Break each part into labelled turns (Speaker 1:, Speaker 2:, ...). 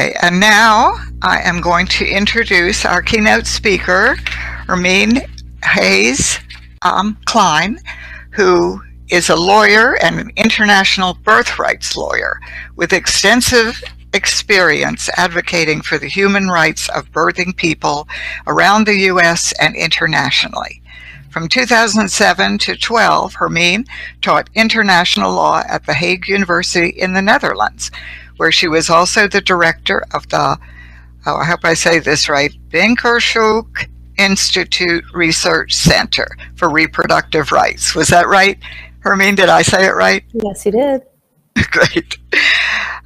Speaker 1: Okay, and now I am going to introduce our keynote speaker, Hermine Hayes um, Klein, who is a lawyer and an international birth rights lawyer with extensive experience advocating for the human rights of birthing people around the U.S. and internationally. From 2007 to 12, Hermine taught international law at The Hague University in the Netherlands, where she was also the director of the, oh, I hope I say this right, Bynkershoek Institute Research Center for Reproductive Rights. Was that right? Hermine, did I say it right?
Speaker 2: Yes, you did.
Speaker 1: Great.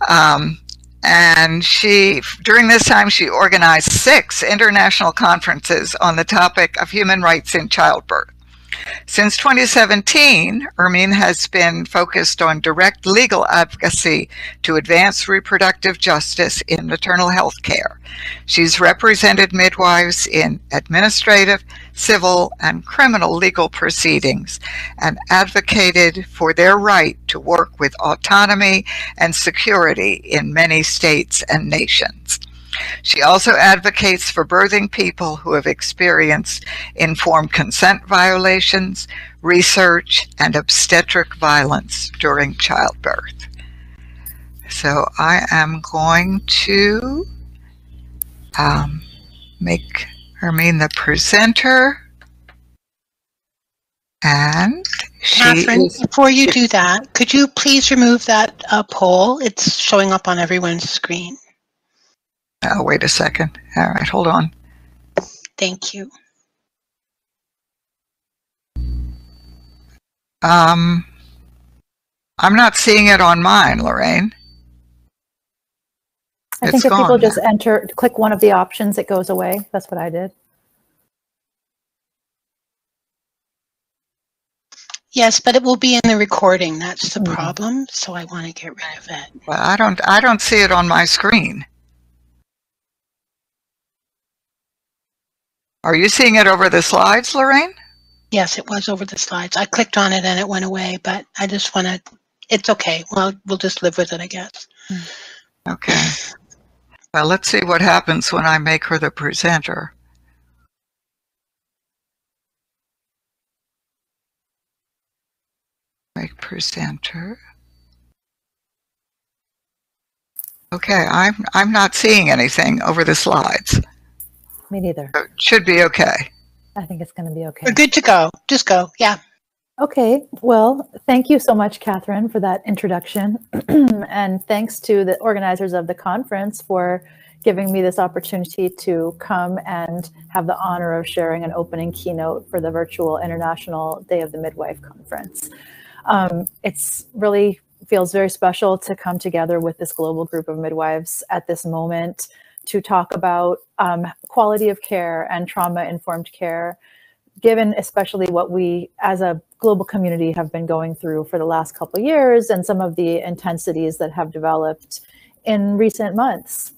Speaker 1: Um, and she, during this time, she organized six international conferences on the topic of human rights in childbirth. Since 2017, Hermine has been focused on direct legal advocacy to advance reproductive justice in maternal health care. She's represented midwives in administrative, civil, and criminal legal proceedings and advocated for their right to work with autonomy and security in many states and nations. She also advocates for birthing people who have experienced informed consent violations, research, and obstetric violence during childbirth. So I am going to um, make Hermine the presenter. And
Speaker 3: Catherine,
Speaker 1: is,
Speaker 3: before you do that, could you please remove that uh, poll? It's showing up on everyone's screen.
Speaker 1: Oh, wait a second. All right, hold on.
Speaker 3: Thank you.
Speaker 1: Um, I'm not seeing it on mine, Lorraine.
Speaker 2: I
Speaker 1: It's
Speaker 2: think if people just enter, click one of the options, it goes away. That's what I did.
Speaker 3: Yes, but it will be in the recording. That's the
Speaker 2: Mhm.
Speaker 3: problem. So I want to get rid of it.
Speaker 1: Well, I don't. I don't see it on my screen. Are you seeing it over the slides, Lorraine?
Speaker 3: Yes, it was over the slides. I clicked on it and it went away, but I just want to, it's okay. Well, we'll just live with it, I guess. Hmm.
Speaker 1: Okay. Well, let's see what happens when I make her the presenter. Make presenter. Okay, I'm I'm not seeing anything over the slides.
Speaker 2: Me neither.
Speaker 1: It should be okay.
Speaker 2: I think it's going to be okay.
Speaker 3: We're good to go. Just go. Yeah.
Speaker 2: Okay, well, thank you so much, Catherine, for that introduction. and thanks to the organizers of the conference for giving me this opportunity to come and have the honor of sharing an opening keynote for the virtual International Day of the Midwife Conference. Um, it's really feels very special to come together with this global group of midwives at this moment to talk about um, quality of care and trauma informed care given especially what we as a global community have been going through for the last couple years and some of the intensities that have developed in recent months.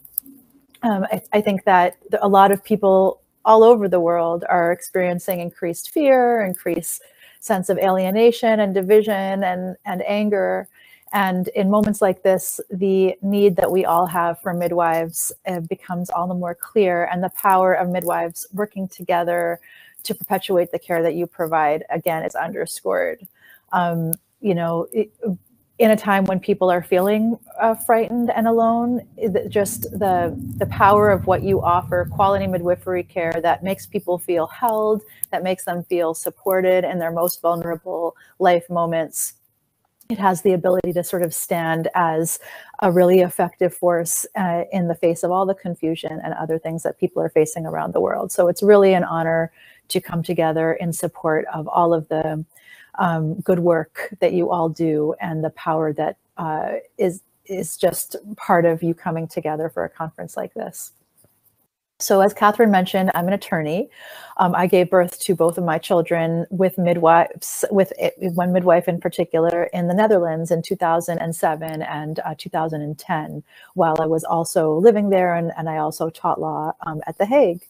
Speaker 2: Um, I, I think that a lot of people all over the world are experiencing increased fear, increased sense of alienation and division and, and anger. And in moments like this, the need that we all have for midwives uh, becomes all the more clear, and the power of midwives working together to perpetuate the care that you provide again is underscored. Um, you know it, in a time when people are feeling uh, frightened and alone it- just the the power of what you offer quality midwifery care that makes people feel held that makes them feel supported in their most vulnerable life moments it has the ability to sort of stand as a really effective force uh, in the face of all the confusion and other things that people are facing around the world. So it's really an honor to come together in support of all of the um, good work that you all do and the power that uh, is is just part of you coming together for a conference like this. So, as Catherine mentioned, I'm an attorney. Um, I gave birth to both of my children with midwives, with it- one midwife in particular in the Netherlands in 2007 and uh, 2010, while I was also living there and, and I also taught law um, at The Hague.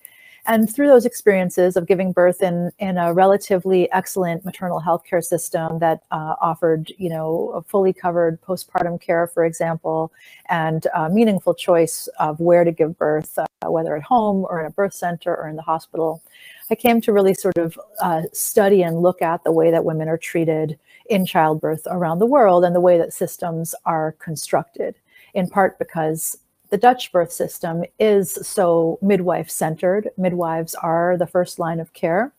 Speaker 2: And through those experiences of giving birth in, in a relatively excellent maternal health care system that uh, offered, you know, a fully covered postpartum care, for example, and a meaningful choice of where to give birth, uh, whether at home or in a birth center or in the hospital, I came to really sort of uh, study and look at the way that women are treated in childbirth around the world and the way that systems are constructed, in part because the Dutch birth system is so midwife centered. Midwives are the first line of care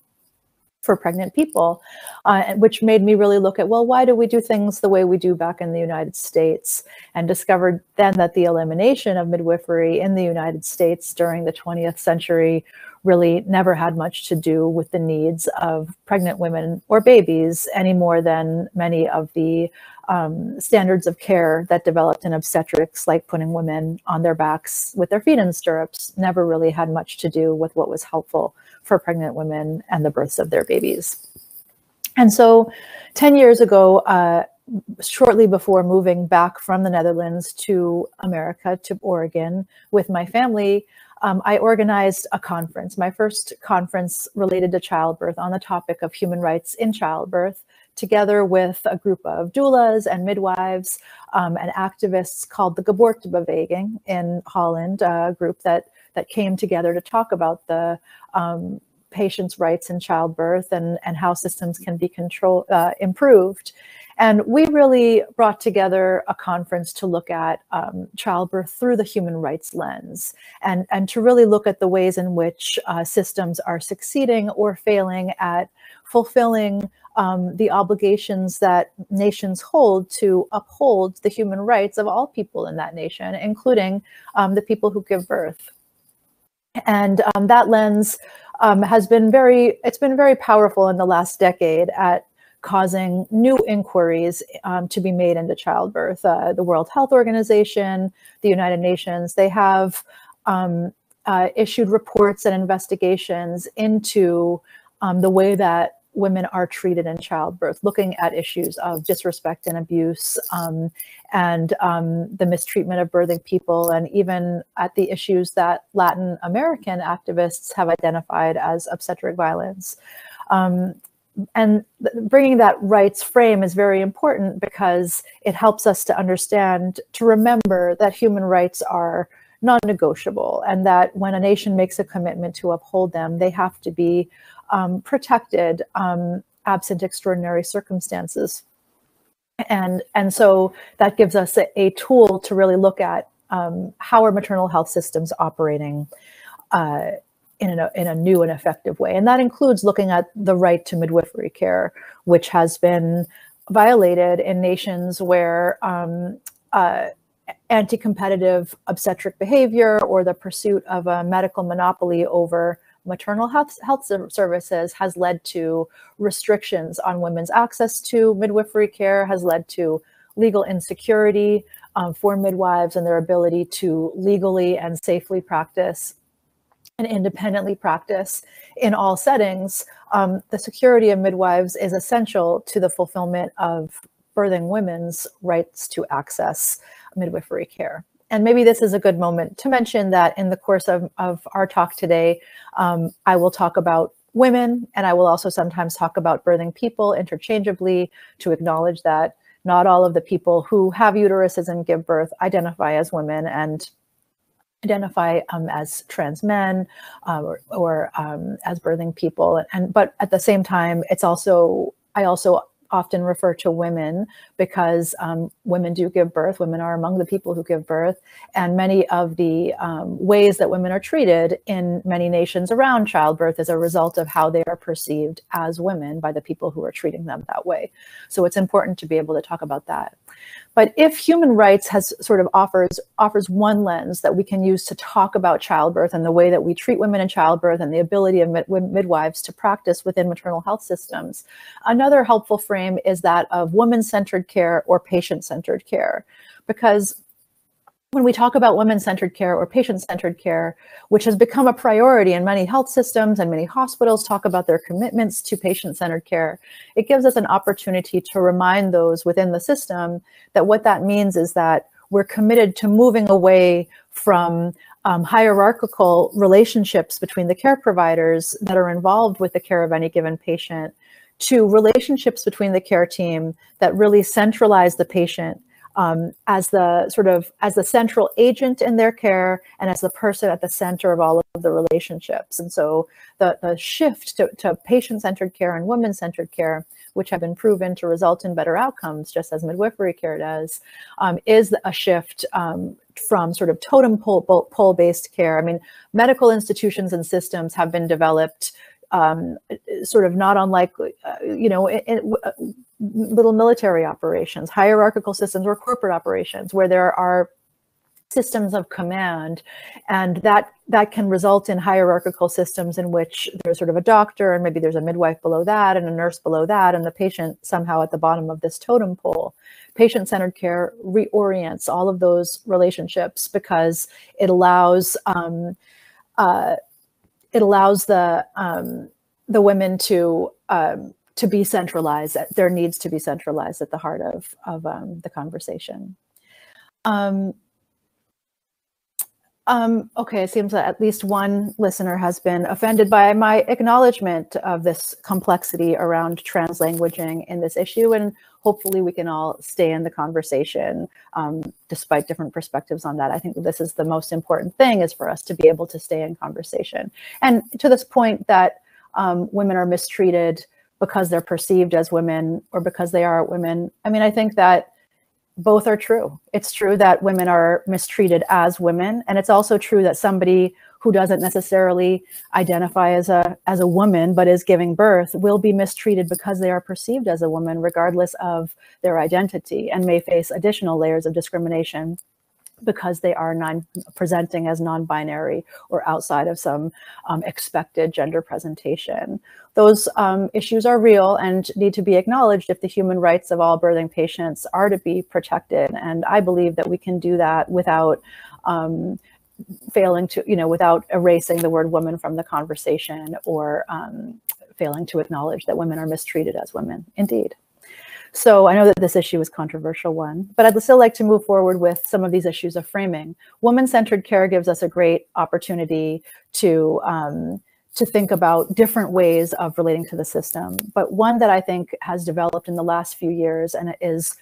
Speaker 2: for pregnant people, uh, which made me really look at well, why do we do things the way we do back in the United States? And discovered then that the elimination of midwifery in the United States during the 20th century really never had much to do with the needs of pregnant women or babies any more than many of the um, standards of care that developed in obstetrics, like putting women on their backs with their feet in stirrups, never really had much to do with what was helpful for pregnant women and the births of their babies. And so 10 years ago, uh, shortly before moving back from the Netherlands to America, to Oregon, with my family, um, I organized a conference, my first conference related to childbirth on the topic of human rights in childbirth, together with a group of doulas and midwives um, and activists called the Geboortebeweging in Holland, a group that, that came together to talk about the um, patients' rights in childbirth and, and how systems can be control, uh, improved. And we really brought together a conference to look at um, childbirth through the human rights lens and, and to really look at the ways in which uh, systems are succeeding or failing at fulfilling um, the obligations that nations hold to uphold the human rights of all people in that nation, including um, the people who give birth. And um, that lens um, has been very, it's been very powerful in the last decade at causing new inquiries um, to be made into childbirth. Uh, the World Health Organization, the United Nations, they have um, uh, issued reports and investigations into um, the way that women are treated in childbirth, looking at issues of disrespect and abuse um, and um, the mistreatment of birthing people, and even at the issues that Latin American activists have identified as obstetric violence. Um, and bringing that rights frame is very important because it helps us to understand, to remember that human rights are non-negotiable and that when a nation makes a commitment to uphold them, they have to be um, protected um, absent extraordinary circumstances. And, and so that gives us a, a tool to really look at um, how are maternal health systems operating uh, in a, in a new and effective way. And that includes looking at the right to midwifery care, which has been violated in nations where um, uh, anti-competitive obstetric behavior or the pursuit of a medical monopoly over maternal health, health services has led to restrictions on women's access to midwifery care, has led to legal insecurity um, for midwives and their ability to legally and safely practice and independently practice in all settings, um, the security of midwives is essential to the fulfillment of birthing women's rights to access midwifery care. And maybe this is a good moment to mention that in the course of, of our talk today, um, I will talk about women and I will also sometimes talk about birthing people interchangeably to acknowledge that not all of the people who have uteruses and give birth identify as women and identify um, as trans men uh, or, or um, as birthing people. And but at the same time, it's also I also often refer to women because um, women do give birth. Women are among the people who give birth. And many of the um, ways that women are treated in many nations around childbirth is a result of how they are perceived as women by the people who are treating them that way. So it's important to be able to talk about that. But if human rights has sort of offers offers one lens that we can use to talk about childbirth and the way that we treat women in childbirth and the ability of mid midwives to practice within maternal health systems, another helpful frame is that of woman-centered care or patient-centered care. Because when we talk about women-centered care or patient-centered care, which has become a priority in many health systems and many hospitals talk about their commitments to patient-centered care, it gives us an opportunity to remind those within the system that what that means is that we're committed to moving away from um, hierarchical relationships between the care providers that are involved with the care of any given patient to relationships between the care team that really centralize the patient um, as the sort of as the central agent in their care and as the person at the center of all of the relationships. And so the, the shift to, to patient-centered care and women-centered care, which have been proven to result in better outcomes, just as midwifery care does, um, is a shift um, from sort of totem pole, pole based care. I mean, medical institutions and systems have been developed um, sort of not unlike, uh, you know, in, in, uh, little military operations, hierarchical systems, or corporate operations where there are systems of command and that that can result in hierarchical systems in which there's sort of a doctor and maybe there's a midwife below that and a nurse below that and the patient somehow at the bottom of this totem pole. Patient-centered care reorients all of those relationships because it allows um, uh, it allows the um, the women to um, to be centralized. Their needs to be centralized at the heart of of um, the conversation. Um, um, okay, it seems that at least one listener has been offended by my acknowledgement of this complexity around translanguaging in this issue, and hopefully we can all stay in the conversation um, despite different perspectives on that. I think this is the most important thing is for us to be able to stay in conversation. And to this point that um, women are mistreated because they're perceived as women or because they are women, I mean, I think that both are true. It's true that women are mistreated as women, and it's also true that somebody who doesn't necessarily identify as a as a woman but is giving birth will be mistreated because they are perceived as a woman regardless of their identity and may face additional layers of discrimination because they are non presenting as non-binary or outside of some um, expected gender presentation. Those um, issues are real and need to be acknowledged if the human rights of all birthing patients are to be protected. And I believe that we can do that without um, failing to, you know, without erasing the word woman from the conversation or um, failing to acknowledge that women are mistreated as women. Indeed. So I know that this issue is controversial one, but I'd still like to move forward with some of these issues of framing. Woman-centered care gives us a great opportunity to um, to think about different ways of relating to the system. But one that I think has developed in the last few years and is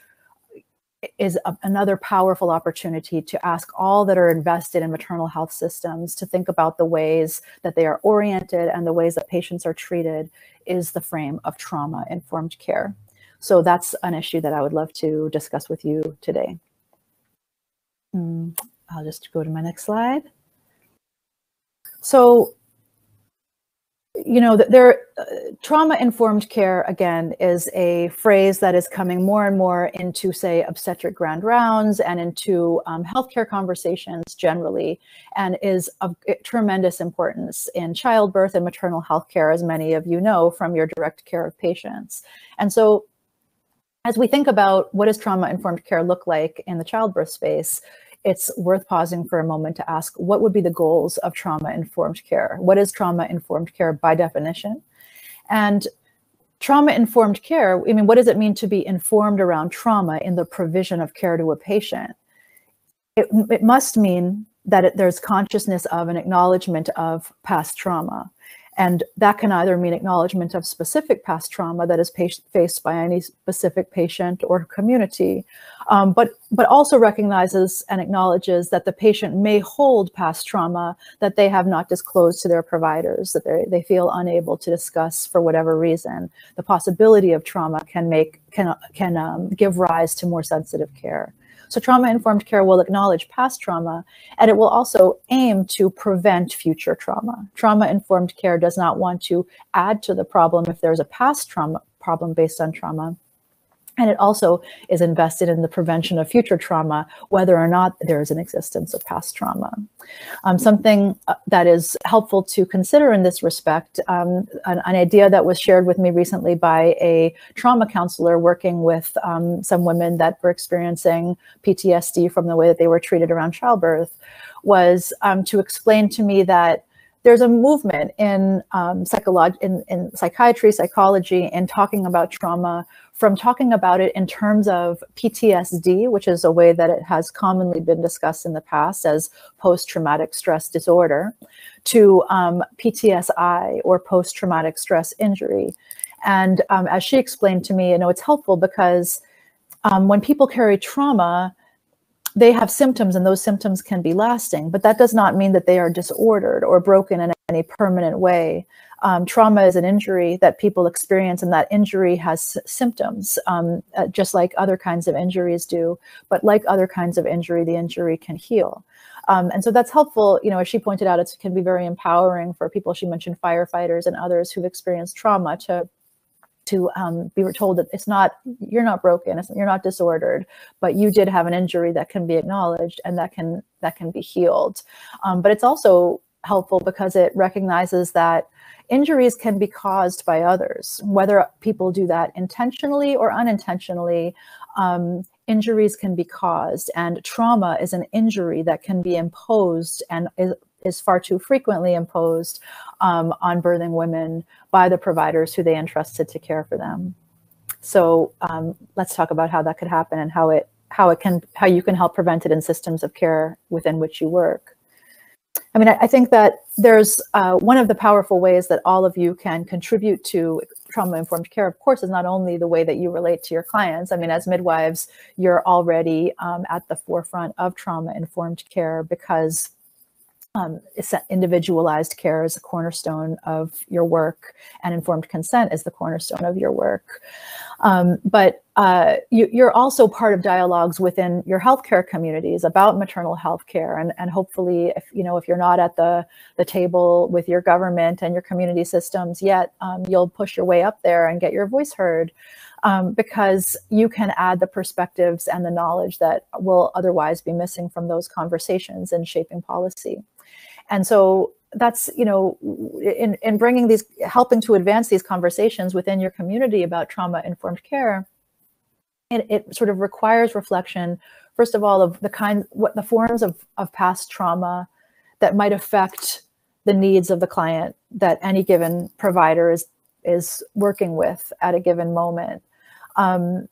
Speaker 2: is a, another powerful opportunity to ask all that are invested in maternal health systems to think about the ways that they are oriented and the ways that patients are treated is the frame of trauma informed care. So that's an issue that I would love to discuss with you today. Mm, I'll just go to my next slide. So, you know, there, uh, trauma-informed care, again, is a phrase that is coming more and more into, say, obstetric grand rounds and into um, healthcare conversations generally, and is of tremendous importance in childbirth and maternal health care, as many of you know from your direct care of patients. And so as we think about what does trauma-informed care look like in the childbirth space, it's worth pausing for a moment to ask what would be the goals of trauma-informed care? What is trauma-informed care by definition? And trauma-informed care, I mean, what does it mean to be informed around trauma in the provision of care to a patient? It, it must mean that it, there's consciousness of an acknowledgement of past trauma. And that can either mean acknowledgement of specific past trauma that is faced by any specific patient or community, um, but, but also recognizes and acknowledges that the patient may hold past trauma that they have not disclosed to their providers, that they feel unable to discuss for whatever reason. The possibility of trauma can make can, can um, give rise to more sensitive care. So trauma-informed care will acknowledge past trauma, and it will also aim to prevent future trauma. Trauma-informed care does not want to add to the problem if there's a past trauma problem based on trauma. And it also is invested in the prevention of future trauma, whether or not there is an existence of past trauma. Um, something uh, that is helpful to consider in this respect, um, an, an, idea that was shared with me recently by a trauma counselor working with um, some women that were experiencing PTSD from the way that they were treated around childbirth, was um, to explain to me that there's a movement in um, psychology, in, in psychiatry, psychology, and talking about trauma from talking about it in terms of PTSD, which is a way that it has commonly been discussed in the past as post-traumatic stress disorder, to um, PTSI or post-traumatic stress injury. And um, as she explained to me, you know, it's helpful because um, when people carry trauma, they have symptoms and those symptoms can be lasting, but that does not mean that they are disordered or broken in any permanent way. Um, trauma is an injury that people experience, and that injury has symptoms, um, uh, just like other kinds of injuries do. But like other kinds of injury, the injury can heal. Um, and so that's helpful. You know, as she pointed out, it can be very empowering for people. She mentioned firefighters and others who've experienced trauma to to um, be told that it's not you're not broken you're not disordered but you did have an injury that can be acknowledged and that can that can be healed. Um, but it's also helpful because it recognizes that injuries can be caused by others whether people do that intentionally or unintentionally um, injuries can be caused and trauma is an injury that can be imposed and is, is far too frequently imposed um, on birthing women by the providers who they entrusted to care for them. So um, let's talk about how that could happen and how it how it can how you can help prevent it in systems of care within which you work. I mean, I, I think that there's uh, one of the powerful ways that all of you can contribute to trauma informed care, of course, is not only the way that you relate to your clients. I mean, as midwives, you're already um, at the forefront of trauma informed care because um, individualized care is a cornerstone of your work, and informed consent is the cornerstone of your work. Um, but uh, you, are also part of dialogues within your healthcare communities about maternal health care, and, and hopefully, if you know if you're not at the the table with your government and your community systems yet, um, you'll push your way up there and get your voice heard. Um, because you can add the perspectives and the knowledge that will otherwise be missing from those conversations in shaping policy. And so that's you know in in bringing these helping to advance these conversations within your community about trauma informed care it, it sort of requires reflection first of all of the kind what the forms of of past trauma that might affect the needs of the client that any given provider is is working with at a given moment. Um,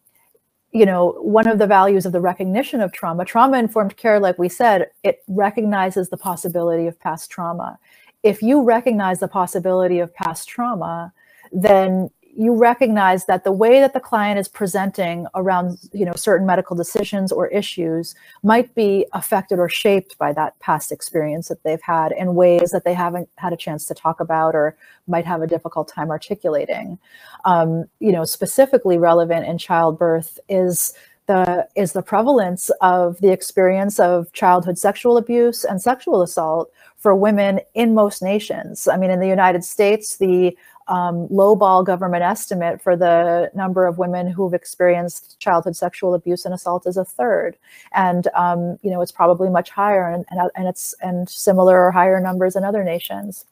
Speaker 2: you know, one of the values of the recognition of trauma, trauma informed care, like we said, it recognizes the possibility of past trauma. If you recognize the possibility of past trauma, then you recognize that the way that the client is presenting around you know certain medical decisions or issues might be affected or shaped by that past experience that they've had in ways that they haven't had a chance to talk about or might have a difficult time articulating um, you know specifically relevant in childbirth is the is the prevalence of the experience of childhood sexual abuse and sexual assault for women in most nations. I mean, in the United States, the um, lowball government estimate for the number of women who've experienced childhood sexual abuse and assault is a third, and um, you know it's probably much higher, and, and, and it's and similar or higher numbers in other nations.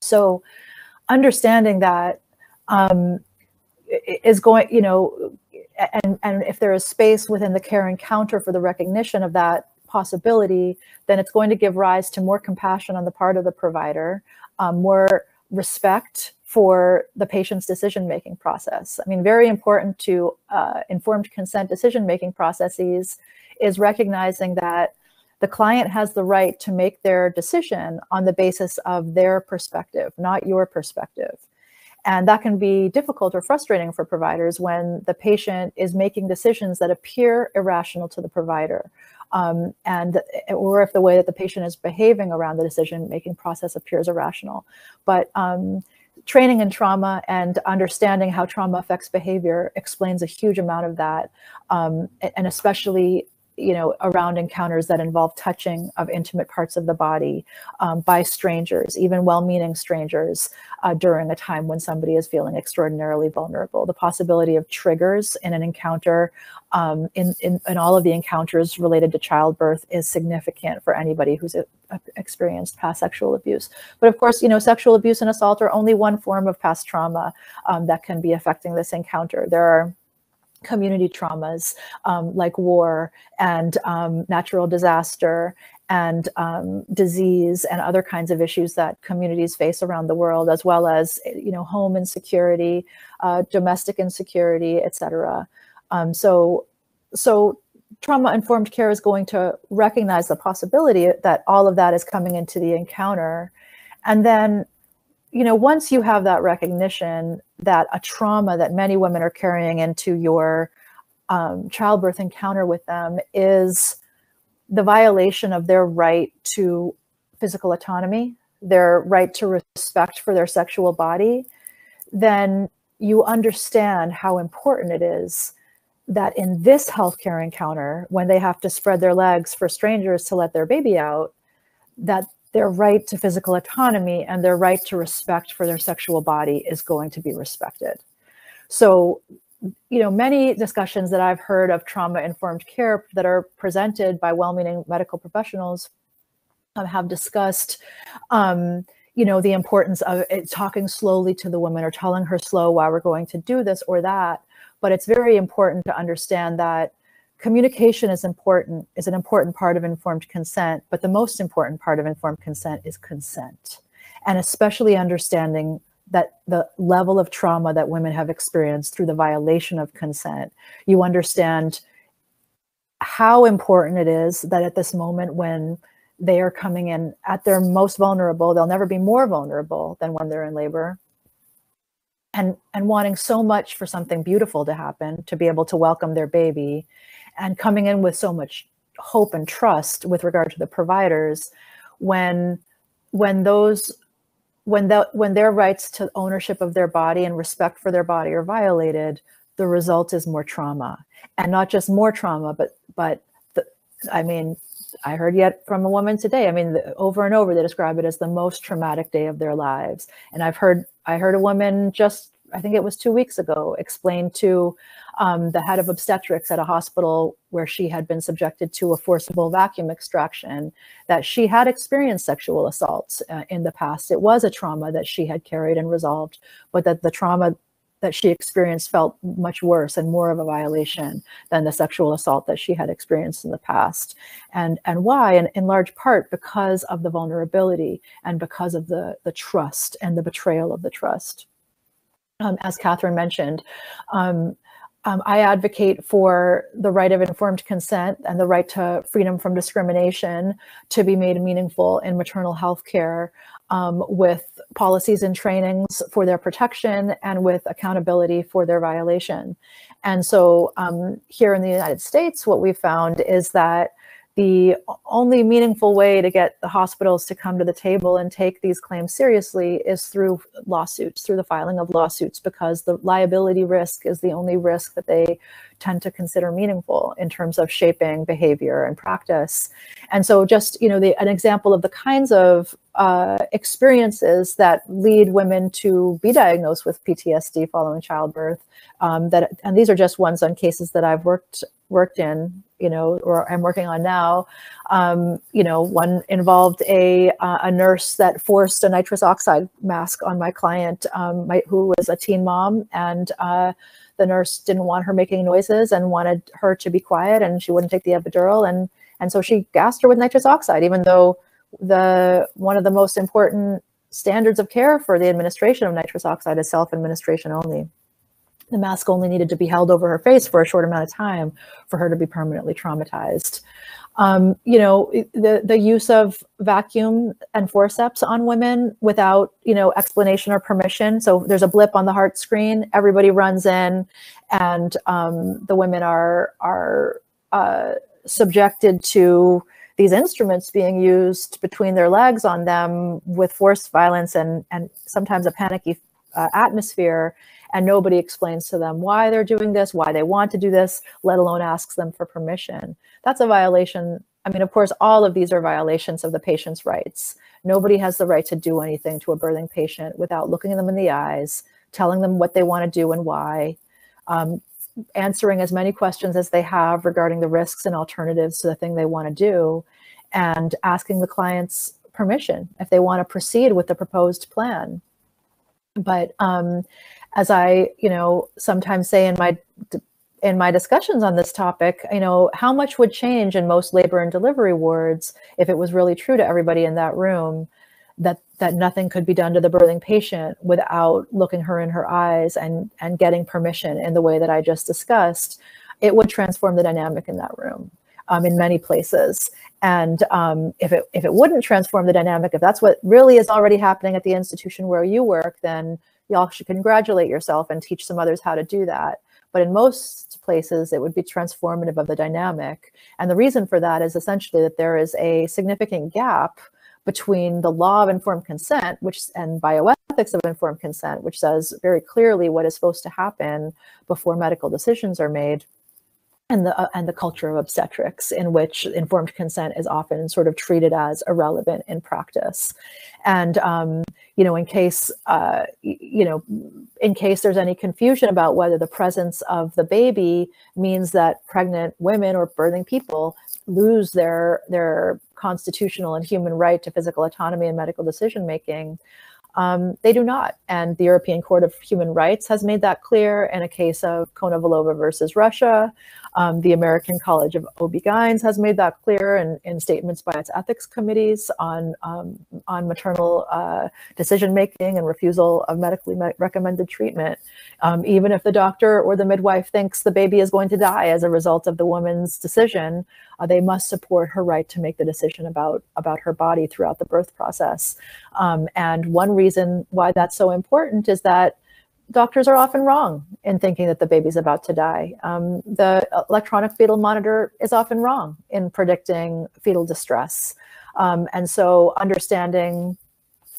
Speaker 2: So, understanding that um, is going, you know, and and if there is space within the care encounter for the recognition of that possibility, then it's going to give rise to more compassion on the part of the provider, um, more respect for the patient's decision making process. I mean, very important to uh, informed consent decision making processes is recognizing that the client has the right to make their decision on the basis of their perspective, not your perspective. And that can be difficult or frustrating for providers when the patient is making decisions that appear irrational to the provider. Um, and or if the way that the patient is behaving around the decision making process appears irrational. But um, training in trauma and understanding how trauma affects behavior explains a huge amount of that, um, and especially you know around encounters that involve touching of intimate parts of the body um, by strangers even well-meaning strangers uh, during a time when somebody is feeling extraordinarily vulnerable the possibility of triggers in an encounter um, in, in, in all of the encounters related to childbirth is significant for anybody who's a, a experienced past sexual abuse. But of course, you know, sexual abuse and assault are only one form of past trauma um, that can be affecting this encounter. There are community traumas um, like war and um, natural disaster and um, disease and other kinds of issues that communities face around the world, as well as you know home insecurity, uh, domestic insecurity, etc. Um, so, so trauma informed care is going to recognize the possibility that all of that is coming into the encounter, and then you know once you have that recognition that a trauma that many women are carrying into your um, childbirth encounter with them is the violation of their right to physical autonomy, their right to respect for their sexual body, then you understand how important it is that in this healthcare encounter, when they have to spread their legs for strangers to let their baby out, that their right to physical autonomy and their right to respect for their sexual body is going to be respected. So you know, many discussions that I've heard of trauma informed care that are presented by well meaning medical professionals um, have discussed, um, you know, the importance of it, talking slowly to the woman or telling her slow why we're going to do this or that. But it's very important to understand that communication is important, is an important part of informed consent. But the most important part of informed consent is consent. And especially understanding that the level of trauma that women have experienced through the violation of consent, you understand how important it is that at this moment when they are coming in at their most vulnerable, they'll never be more vulnerable than when they're in labor. And, and wanting so much for something beautiful to happen, to be able to welcome their baby, and coming in with so much hope and trust with regard to the providers, when when those when the, when their rights to ownership of their body and respect for their body are violated, the result is more trauma, and not just more trauma, but but the, I mean, I heard yet from a woman today. I mean, the, over and over they describe it as the most traumatic day of their lives, and I've heard I heard a woman just I think it was two weeks ago explained to um, the head of obstetrics at a hospital where she had been subjected to a forcible vacuum extraction, that she had experienced sexual assaults uh, in the past. It was a trauma that she had carried and resolved, but that the trauma that she experienced felt much worse and more of a violation than the sexual assault that she had experienced in the past. And, and why? And in large part because of the vulnerability and because of the, the trust and the betrayal of the trust. Um, as Catherine mentioned, um, um, I advocate for the right of informed consent and the right to freedom from discrimination to be made meaningful in maternal health care um, with policies and trainings for their protection and with accountability for their violation. And so um, here in the United States, what we found is that the only meaningful way to get the hospitals to come to the table and take these claims seriously is through lawsuits, through the filing of lawsuits, because the liability risk is the only risk that they tend to consider meaningful in terms of shaping behavior and practice. And so, just you know, the, an example of the kinds of uh, experiences that lead women to be diagnosed with PTSD following childbirth. Um, that and these are just ones on cases that I've worked worked in you know, or I'm working on now. Um, you know, one involved a uh, a nurse that forced a nitrous oxide mask on my client, um, my, who was a teen mom, and uh, the nurse didn't want her making noises and wanted her to be quiet, and she wouldn't take the epidural, and and so she gassed her with nitrous oxide, even though the one of the most important standards of care for the administration of nitrous oxide is self-administration only the mask only needed to be held over her face for a short amount of time for her to be permanently traumatized. Um, you know, the the use of vacuum and forceps on women without you know explanation or permission. So there's a blip on the heart screen. Everybody runs in, and um, the women are are uh, subjected to these instruments being used between their legs on them with forced violence and and sometimes a panicky uh, atmosphere and nobody explains to them why they're doing this, why they want to do this, let alone asks them for permission. That's a violation. I mean, of course, all of these are violations of the patient's rights. Nobody has the right to do anything to a birthing patient without looking them in the eyes, telling them what they want to do and why, um, answering as many questions as they have regarding the risks and alternatives to the thing they want to do, and asking the clients permission if they want to proceed with the proposed plan. But um, as I, you know, sometimes say in my in my discussions on this topic, you know, how much would change in most labor and delivery wards if it was really true to everybody in that room that that nothing could be done to the birthing patient without looking her in her eyes and and getting permission in the way that I just discussed, it would transform the dynamic in that room um, in many places. And um, if it if it wouldn't transform the dynamic, if that's what really is already happening at the institution where you work, then y'all should congratulate yourself and teach some others how to do that. But in most places, it would be transformative of the dynamic. And the reason for that is essentially that there is a significant gap between the law of informed consent, which and bioethics of informed consent, which says very clearly what is supposed to happen before medical decisions are made, and the uh, and the culture of obstetrics in which informed consent is often sort of treated as irrelevant in practice. And um, you know in case uh, you know in case there's any confusion about whether the presence of the baby means that pregnant women or birthing people lose their their constitutional and human right to physical autonomy and medical decision making um, they do not. And the European Court of Human Rights has made that clear in a case of Konovalova versus Russia. Um, the American College of OB-GYNs has made that clear in, in statements by its ethics committees on, um, on maternal uh, decision making and refusal of medically me recommended treatment. Um, even if the doctor or the midwife thinks the baby is going to die as a result of the woman's decision, uh, they must support her right to make the decision about, about her body throughout the birth process. Um, and one reason why that's so important is that doctors are often wrong in thinking that the baby's about to die. Um, the electronic fetal monitor is often wrong in predicting fetal distress. Um, and so understanding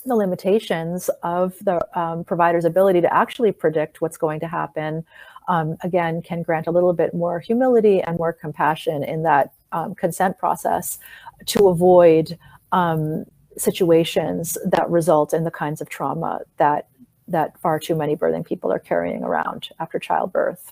Speaker 2: the limitations of the um, provider's ability to actually predict what's going to happen, um, again, can grant a little bit more humility and more compassion in that um, consent process to avoid um, situations that result in the kinds of trauma that that far too many birthing people are carrying around after childbirth.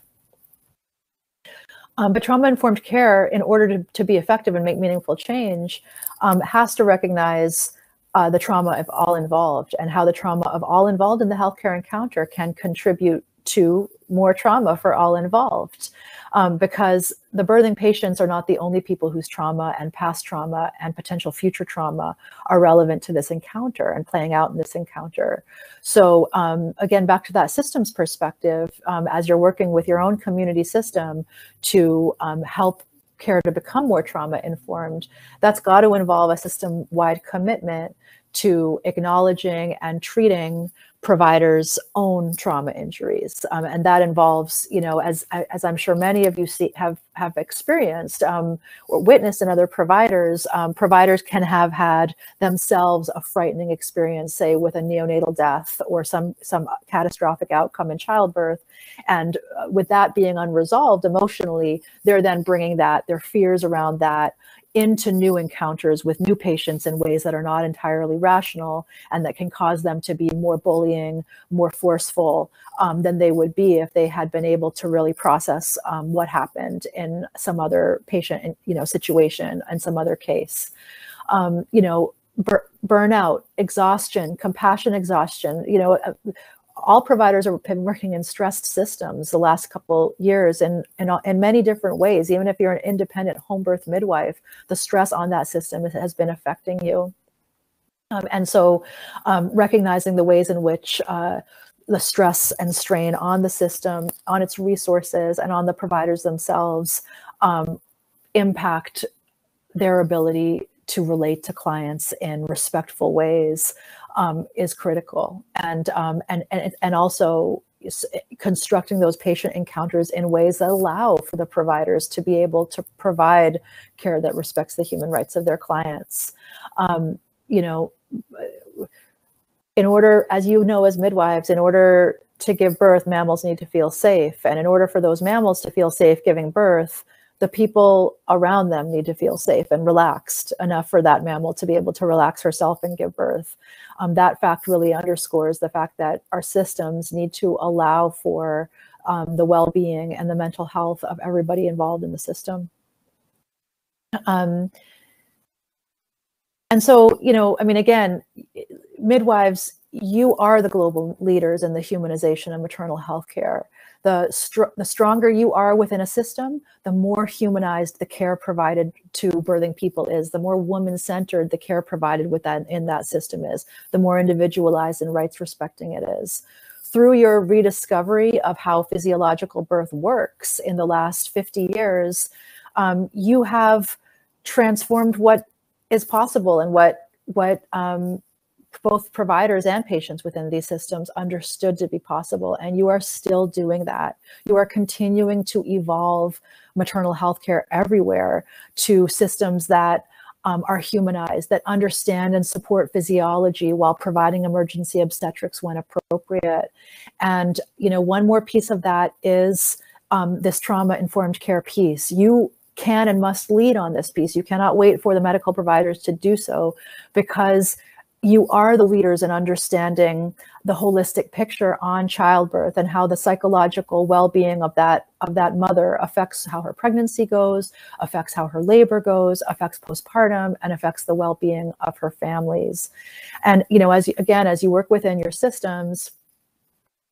Speaker 2: Um, but trauma-informed care, in order to, to be effective and make meaningful change, um, has to recognize uh, the trauma of all involved and how the trauma of all involved in the healthcare encounter can contribute to more trauma for all involved um, because the birthing patients are not the only people whose trauma and past trauma and potential future trauma are relevant to this encounter and playing out in this encounter. So um, again, back to that systems perspective, um, as you're working with your own community system to um, help care to become more trauma informed, that's got to involve a system wide commitment to acknowledging and treating providers' own trauma injuries, um, and that involves, you know, as as I'm sure many of you see, have have experienced um, or witnessed in other providers. Um, providers can have had themselves a frightening experience, say with a neonatal death or some some catastrophic outcome in childbirth, and uh, with that being unresolved emotionally, they're then bringing that their fears around that into new encounters with new patients in ways that are not entirely rational and that can cause them to be more bullying, more forceful um, than they would be if they had been able to really process um, what happened in some other patient, you know, situation and some other case. Um, you know, bur burnout, exhaustion, compassion exhaustion, you know, uh, all providers have been working in stressed systems the last couple years and in, in, in, many different ways. Even if you're an independent home birth midwife, the stress on that system has been affecting you. Um, and so um, recognizing the ways in which uh, the stress and strain on the system, on its resources, and on the providers themselves um, impact their ability to relate to clients in respectful ways um, is critical, and um, and and and also constructing those patient encounters in ways that allow for the providers to be able to provide care that respects the human rights of their clients. Um, you know, in order, as you know, as midwives, in order to give birth, mammals need to feel safe, and in order for those mammals to feel safe giving birth, the people around them need to feel safe and relaxed enough for that mammal to be able to relax herself and give birth. Um, that fact really underscores the fact that our systems need to allow for um, the well-being and the mental health of everybody involved in the system. Um, and so, you know, I mean, again, midwives, you are the global leaders in the humanization of maternal health care. The, str- the stronger you are within a system, the more humanized the care provided to birthing people is, the more woman centered the care provided with that in that system is, the more individualized and rights respecting it is. Through your rediscovery of how physiological birth works in the last 50 years, um, you have transformed what is possible and what what um, both providers and patients within these systems understood to be possible. And you are still doing that. You are continuing to evolve maternal health care everywhere to systems that um, are humanized, that understand and support physiology while providing emergency obstetrics when appropriate. And, you know, one more piece of that is um, this trauma informed care piece. You can and must lead on this piece. You cannot wait for the medical providers to do so because you are the leaders in understanding the holistic picture on childbirth and how the psychological well-being of that of that mother affects how her pregnancy goes affects how her labor goes affects postpartum and affects the well-being of her families. And you know as again as you work within your systems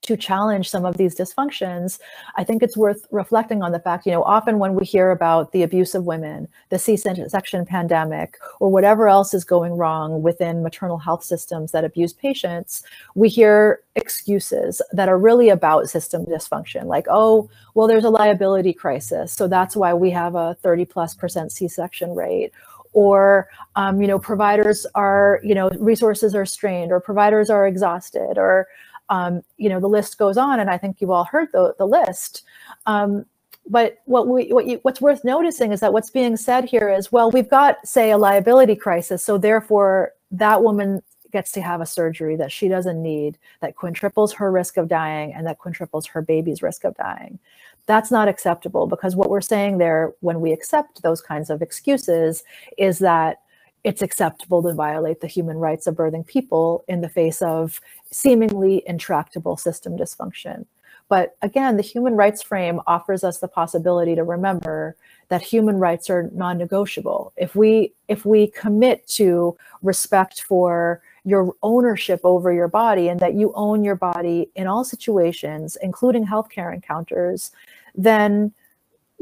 Speaker 2: to challenge some of these dysfunctions, I think it's worth reflecting on the fact, you know, often when we hear about the abuse of women, the C-section pandemic, or whatever else is going wrong within maternal health systems that abuse patients, we hear excuses that are really about system dysfunction, like, oh, well, there's a liability crisis, so that's why we have a 30 plus percent C-section rate, or um, you know providers are you know resources are strained or providers are exhausted or um, you know, the list goes on, and I think you've all heard the, the list. Um, but what we what you, what's worth noticing is that what's being said here is, well, we've got, say, a liability crisis, so therefore that woman gets to have a surgery that she doesn't need, that quintuples her risk of dying, and that quintuples her baby's risk of dying. That's not acceptable because what we're saying there, when we accept those kinds of excuses, is that it's acceptable to violate the human rights of birthing people in the face of seemingly intractable system dysfunction. But again, the human rights frame offers us the possibility to remember that human rights are non-negotiable. If we if we commit to respect for your ownership over your body and that you own your body in all situations, including healthcare encounters, then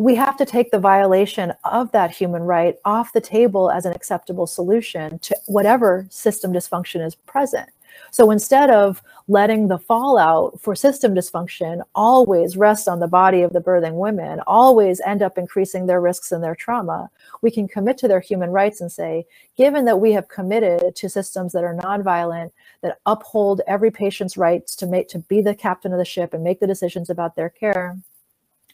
Speaker 2: we have to take the violation of that human right off the table as an acceptable solution to whatever system dysfunction is present. So instead of letting the fallout for system dysfunction always rest on the body of the birthing women, always end up increasing their risks and their trauma, we can commit to their human rights and say, given that we have committed to systems that are nonviolent, that uphold every patient's rights to make to be the captain of the ship and make the decisions about their care,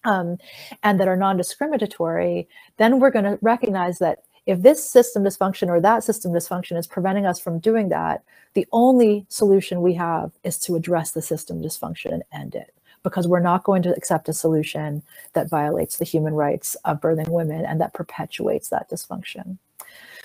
Speaker 2: um, and that are non-discriminatory, then we're going to recognize that if this system dysfunction or that system dysfunction is preventing us from doing that, the only solution we have is to address the system dysfunction and end it because we're not going to accept a solution that violates the human rights of birthing women and that perpetuates that dysfunction.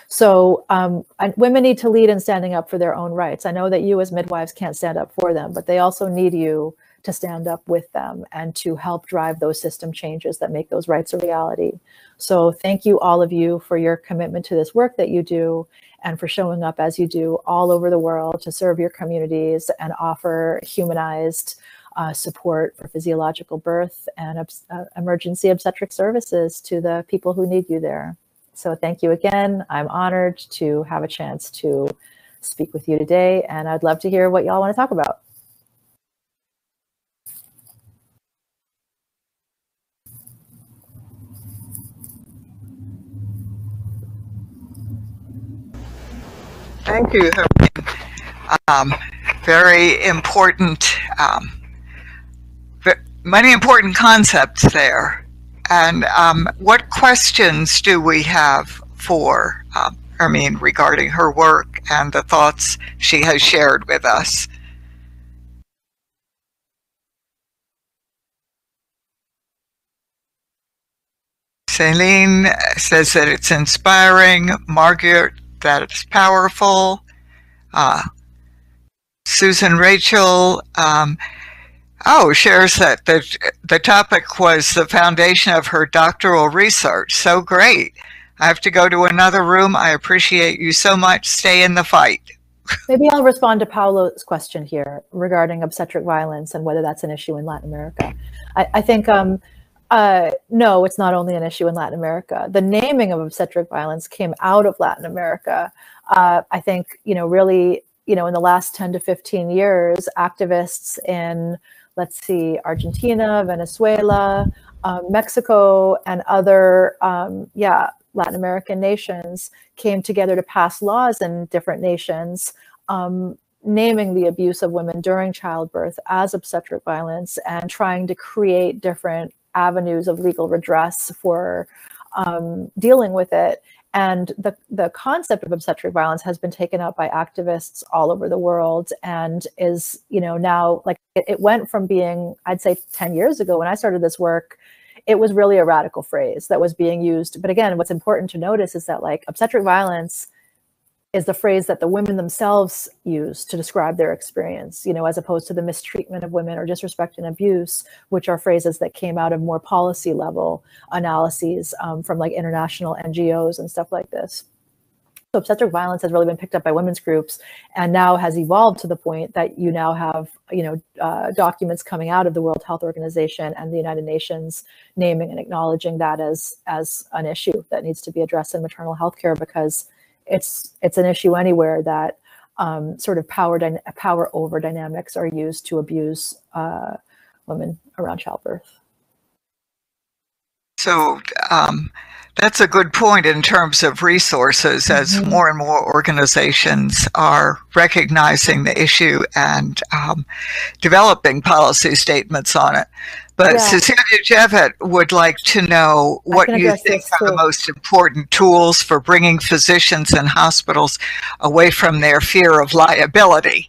Speaker 2: So um, women need to lead in standing up for their own rights. I know that you as midwives can't stand up for them, but they also need you to stand up with them and to help drive those system changes that make those rights a reality. So thank you all of you for your commitment to this work that you do and for showing up as you do all over the world to serve your communities and offer humanized uh, support for physiological birth and uh, emergency obstetric services to the people who need you there. So thank you again. I'm honored to have a chance to speak with you today, and I'd love to hear what y'all want to talk about.
Speaker 1: Thank you, um, very important, um, many important concepts there. And um, what questions do we have for um, Hermine regarding her work and the thoughts she has shared with us? Celine says that it's inspiring. Margaret that it's powerful. Uh, Susan Rachel, um, oh, shares that the, the topic was the foundation of her doctoral research. So great. I have to go to another room. I appreciate you so much. Stay in the fight.
Speaker 2: Maybe I'll respond to Paulo's question here regarding obstetric violence and whether that's an issue in Latin America. I, I think um, uh, no, it's not only an issue in Latin America. The naming of obstetric violence came out of Latin America. Uh, I think, you know, really, you know, in the last 10 to 15 years, activists in, let's see, Argentina, Venezuela, um, Mexico, and other, um, yeah, Latin American nations came together to pass laws in different nations um, naming the abuse of women during childbirth as obstetric violence and trying to create different avenues of legal redress for um, dealing with it. And the, the concept of obstetric violence has been taken up by activists all over the world and is, you know, now like it, it went from being, I'd say 10 years ago when I started this work, it was really a radical phrase that was being used. But again, what's important to notice is that like obstetric violence is the phrase that the women themselves use to describe their experience, you know, as opposed to the mistreatment of women or disrespect and abuse, which are phrases that came out of more policy level analyses um, from like international NGOs and stuff like this. So obstetric violence has really been picked up by women's groups and now has evolved to the point that you now have, you know, uh, documents coming out of the World Health Organization and the United Nations naming and acknowledging that as, as an issue that needs to be addressed in maternal health care because it's it's an issue anywhere that um, sort of power power over dynamics are used to abuse uh, women around childbirth.
Speaker 1: So um, that's a good point in terms of resources as mm-hmm. more and more organizations are recognizing the issue and um, developing policy statements on it. But yeah. Cecilia Jevitt would like to know what you think are the most important tools for bringing physicians and hospitals away from their fear of liability.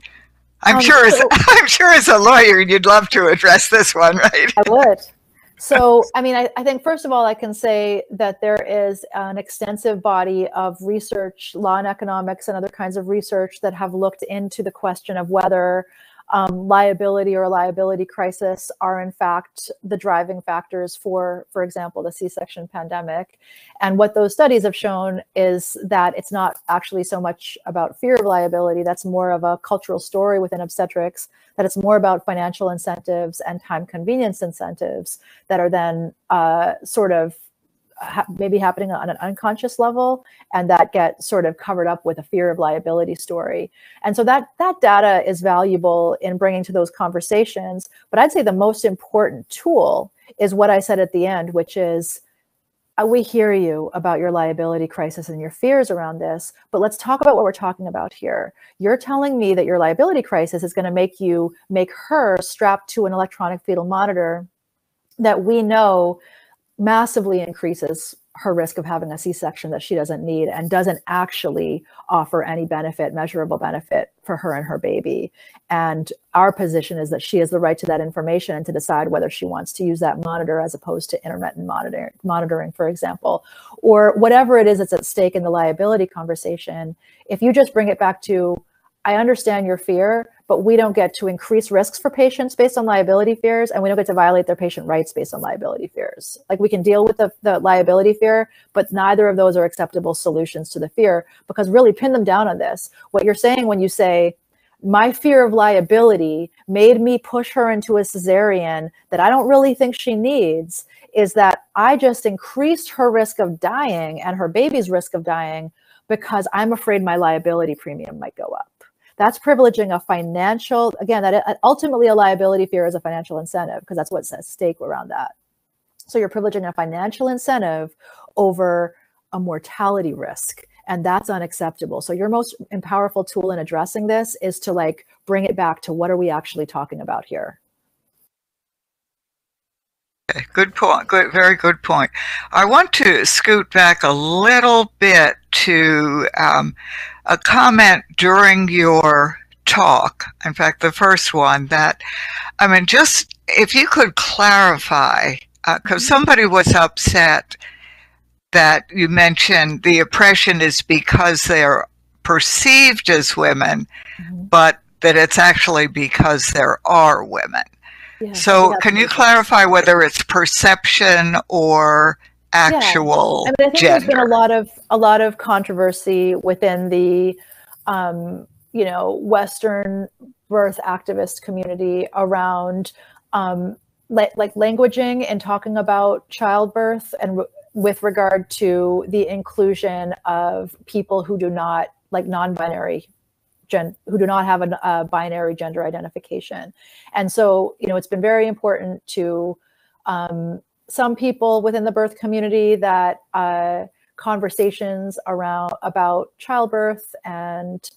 Speaker 1: I'm um, sure, so, as, I'm sure, as a lawyer, you'd love to address this one, right?
Speaker 2: I would. So, I mean, I, I, think first of all, I can say that there is an extensive body of research, law and economics, and other kinds of research that have looked into the question of whether um, liability or liability crisis are in fact the driving factors for, for example, the C-section pandemic. And what those studies have shown is that it's not actually so much about fear of liability, that's more of a cultural story within obstetrics, that it's more about financial incentives and time convenience incentives that are then uh, sort of ha- maybe happening on an unconscious level and that get sort of covered up with a fear of liability story and so that that data is valuable in bringing to those conversations but i'd say the most important tool is what i said at the end which is uh, we hear you about your liability crisis and your fears around this, but let's talk about what we're talking about here. You're telling me that your liability crisis is going to make you make her strapped to an electronic fetal monitor that we know massively increases her risk of having a C-section that she doesn't need and doesn't actually offer any benefit, measurable benefit for her and her baby. And our position is that she has the right to that information and to decide whether she wants to use that monitor as opposed to intermittent monitor, monitoring, for example, or whatever it is that's at stake in the liability conversation. If you just bring it back to, I understand your fear, but we don't get to increase risks for patients based on liability fears, and we don't get to violate their patient rights based on liability fears. Like we can deal with the, the liability fear, but neither of those are acceptable solutions to the fear because really pin them down on this. What you're saying when you say, my fear of liability made me push her into a cesarean that I don't really think she needs is that I just increased her risk of dying and her baby's risk of dying because I'm afraid my liability premium might go up. That's privileging a financial, again, that uh, ultimately a liability fear is a financial incentive because that's what's at stake around that. So you're privileging a financial incentive over a mortality risk and that's unacceptable. So your most powerful tool in addressing this is to like bring it back to what are we actually talking about here?
Speaker 1: Okay, good point good very good point. I want to scoot back a little bit to um, a comment during your talk, in fact, the first one, that, I mean, just if you could clarify, because uh, mm-hmm. somebody was upset that you mentioned the oppression is because they're perceived as women, mm-hmm. but that it's actually because there are women. Yeah, so, can you clarify whether it's perception or actual
Speaker 2: yeah. I mean, I think
Speaker 1: gender.
Speaker 2: there's been a lot of a lot of controversy within the um, you know, Western birth activist community around um, like languaging and talking about childbirth and with regard to the inclusion of people who do not like non-binary gen who do not have a, a, binary gender identification. And so you know it's been very important to um, some people within the birth community that uh, conversations around about childbirth and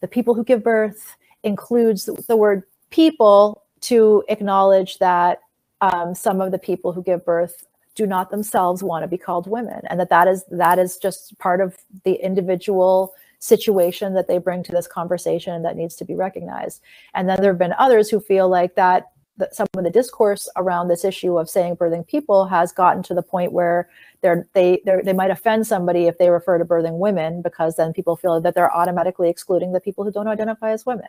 Speaker 2: the people who give birth includes the word people to acknowledge that um, some of the people who give birth do not themselves want to be called women and that that is that is just part of the individual situation that they bring to this conversation that needs to be recognized. And then there have been others who feel like that, some of the discourse around this issue of saying birthing people has gotten to the point where they're, they they're, they might offend somebody if they refer to birthing women because then people feel that they're automatically excluding the people who don't identify as women.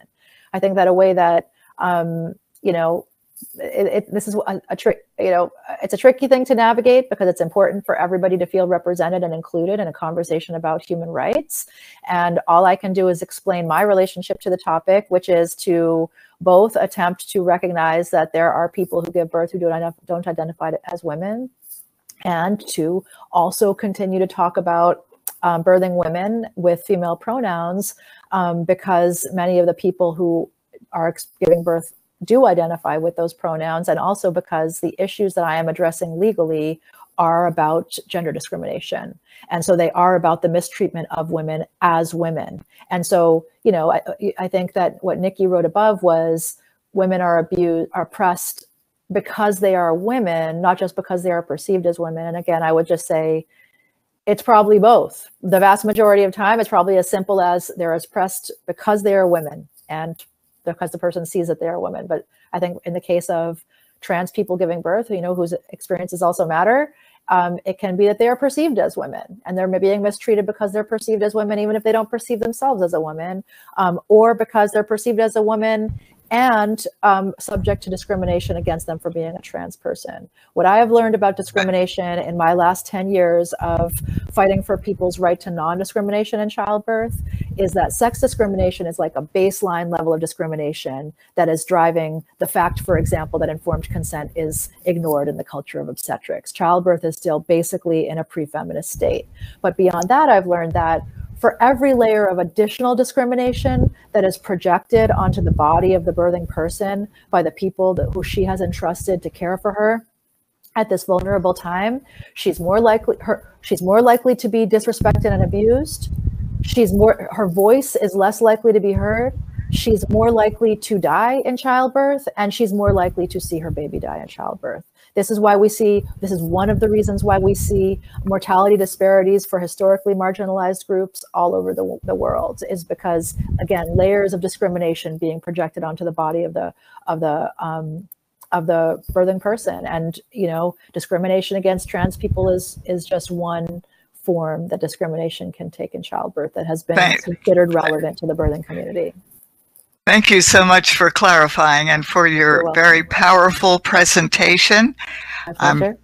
Speaker 2: I think that a way that um, you know it, it, this is a, a trick you know it's a tricky thing to navigate because it's important for everybody to feel represented and included in a conversation about human rights. And all i can do is explain my relationship to the topic which is to both attempt to recognize that there are people who give birth who don't, don't identify as women and to also continue to talk about um, birthing women with female pronouns um, because many of the people who are giving birth do identify with those pronouns and also because the issues that I am addressing legally are about gender discrimination. And so they are about the mistreatment of women as women. And so, you know, I, I think that what Nikki wrote above was women are abused, are oppressed because they are women, not just because they are perceived as women. And again, I would just say it's probably both. The vast majority of time, it's probably as simple as they're oppressed because they are women. And because the person sees that they're a woman. But I think in the case of trans people giving birth, you know, whose experiences also matter, um, it can be that they are perceived as women and they're being mistreated because they're perceived as women, even if they don't perceive themselves as a woman, um, or because they're perceived as a woman and um, subject to discrimination against them for being a trans person. What I have learned about discrimination in my last 10 years of fighting for people's right to non-discrimination in childbirth is that sex discrimination is like a baseline level of discrimination that is driving the fact, for example, that informed consent is ignored in the culture of obstetrics. Childbirth is still basically in a pre-feminist state. But beyond that, I've learned that for every layer of additional discrimination that is projected onto the body of the birthing person by the people that, who she has entrusted to care for her at this vulnerable time, she's more likely her she's more likely to be disrespected and abused. She's more her voice is less likely to be heard. She's more likely to die in childbirth and she's more likely to see her baby die in childbirth. This is why we see, this is one of the reasons why we see mortality disparities for historically marginalized groups all over the, the world is because, again, layers of discrimination being projected onto the body of the, of the, um, of the birthing person. And, you know, discrimination against trans people is, is just one form that discrimination can take in childbirth that has been considered relevant to the birthing community.
Speaker 1: Thank you so much for clarifying and for your very powerful presentation.
Speaker 2: My pleasure. Um,